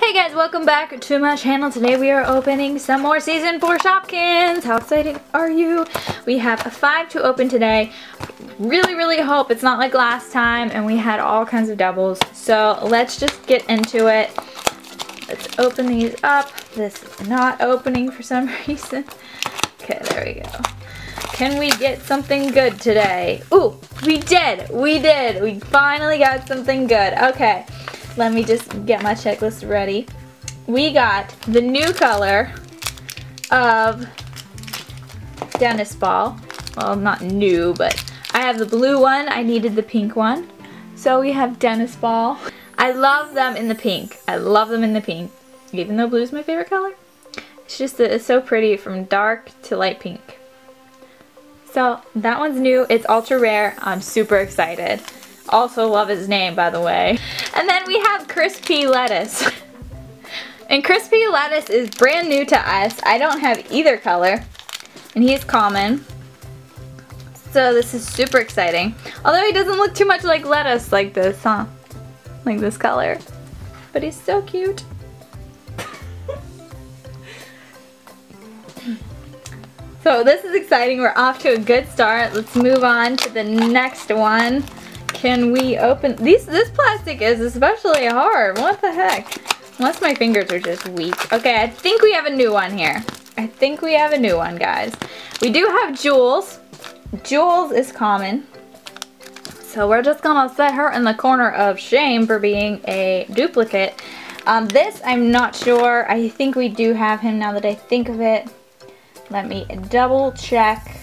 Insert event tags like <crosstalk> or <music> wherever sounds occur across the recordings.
Hey guys, welcome back to my channel. Today we are opening some more Season 4 Shopkins. How excited are you? We have five to open today. Really, really hope it's not like last time and we had all kinds of doubles. So let's just get into it. Let's open these up. This is not opening for some <laughs> reason. Okay, there we go. Can we get something good today? Ooh, we did. We did. We finally got something good. Okay. Let me just get my checklist ready. We got the new color of Dennis Ball. Well, not new, but I have the blue one. I needed the pink one. So we have Dennis Ball. I love them in the pink. I love them in the pink. Even though blue is my favorite color. It's just, it's so pretty from dark to light pink. So that one's new. It's ultra rare. I'm super excited. Also love his name, by the way. And then we have crispy lettuce. and crispy lettuce is brand new to us. I don't have either color. And he is common. So this is super exciting. Although he doesn't look too much like lettuce like this, huh? Like this color. But he's so cute. <laughs> so this is exciting. We're off to a good start. Let's move on to the next one. Can we open, these? this plastic is especially hard. What the heck? Unless my fingers are just weak. Okay, I think we have a new one here. I think we have a new one, guys. We do have Jules. Jules is common. So we're just gonna set her in the corner of shame for being a duplicate. Um, this, I'm not sure. I think we do have him now that I think of it. Let me double check.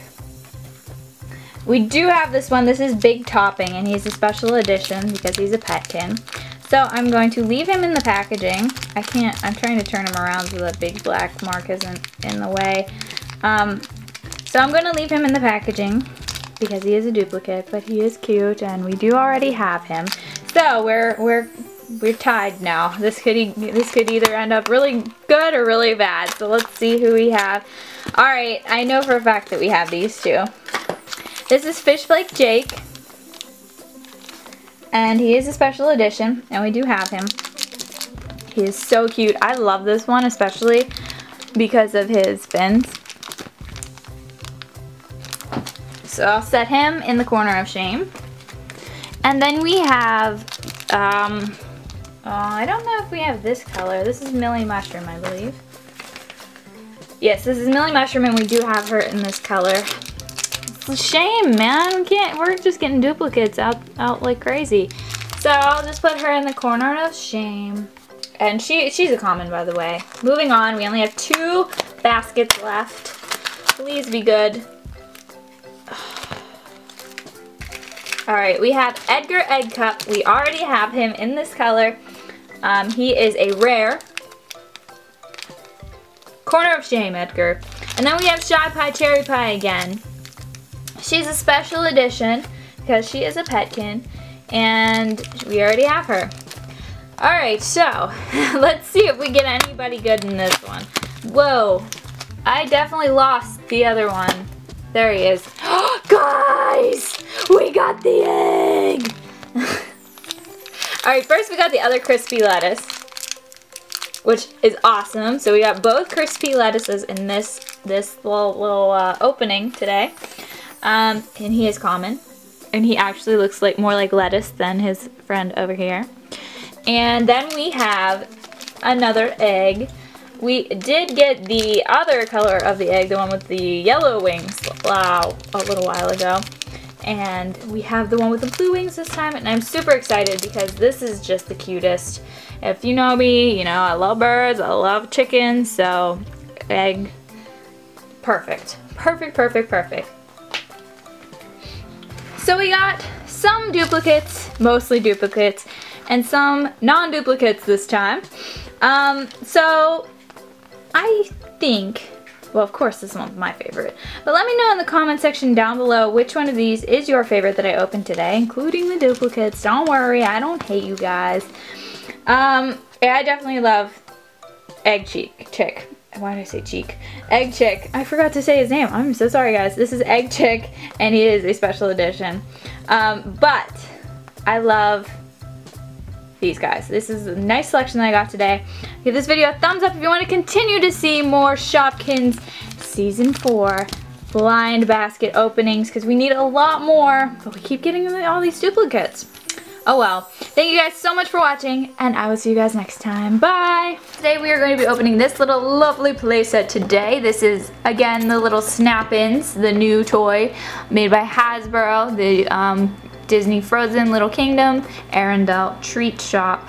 We do have this one. This is Big Topping, and he's a special edition because he's a petkin. So I'm going to leave him in the packaging. I can't, I'm trying to turn him around so that big black mark isn't in the way. Um, so I'm going to leave him in the packaging because he is a duplicate, but he is cute and we do already have him. So we're, we're, we're tied now. This could, this could either end up really good or really bad. So let's see who we have. Alright, I know for a fact that we have these two. This is Fish Flake Jake. And he is a special edition, and we do have him. He is so cute. I love this one, especially because of his fins. So I'll set him in the corner of shame. And then we have, um, oh, I don't know if we have this color. This is Millie Mushroom, I believe. Yes, this is Millie Mushroom, and we do have her in this color a shame, man. We can't, we're just getting duplicates out, out like crazy. So I'll just put her in the corner of shame. And she she's a common, by the way. Moving on, we only have two baskets left. Please be good. <sighs> Alright, we have Edgar Egg Cup. We already have him in this color. Um, he is a rare. Corner of Shame, Edgar. And then we have Shy Pie Cherry Pie again. She's a special edition because she is a petkin and we already have her. Alright, so <laughs> let's see if we get anybody good in this one. Whoa, I definitely lost the other one. There he is. <gasps> Guys, we got the egg. <laughs> Alright, first we got the other crispy lettuce, which is awesome. So we got both crispy lettuces in this this little, little uh, opening today. Um, and he is common. And he actually looks like more like lettuce than his friend over here. And then we have another egg. We did get the other color of the egg, the one with the yellow wings, wow, a little while ago. And we have the one with the blue wings this time, and I'm super excited because this is just the cutest. If you know me, you know I love birds, I love chickens, so egg, perfect. Perfect, perfect, perfect. So we got some duplicates, mostly duplicates, and some non-duplicates this time. Um, so I think, well of course this one's my favorite, but let me know in the comment section down below which one of these is your favorite that I opened today, including the duplicates. Don't worry, I don't hate you guys. Um, I definitely love Egg Cheek Chick why did I say cheek? Egg Chick. I forgot to say his name. I'm so sorry, guys. This is Egg Chick, and he is a special edition. Um, but I love these guys. This is a nice selection that I got today. Give this video a thumbs up if you want to continue to see more Shopkins Season 4 blind basket openings because we need a lot more, but we keep getting all these duplicates. Oh well. Thank you guys so much for watching, and I will see you guys next time. Bye! Today we are going to be opening this little lovely playset today. This is, again, the little Snap-ins, the new toy made by Hasbro, the um, Disney Frozen Little Kingdom, Arendelle Treat Shop